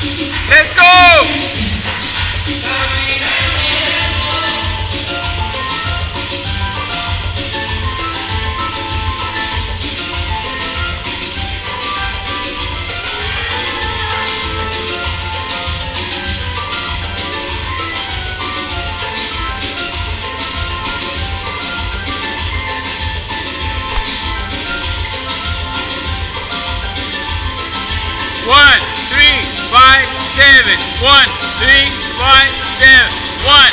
Let's go! One, seven. One, three, five, seven. One,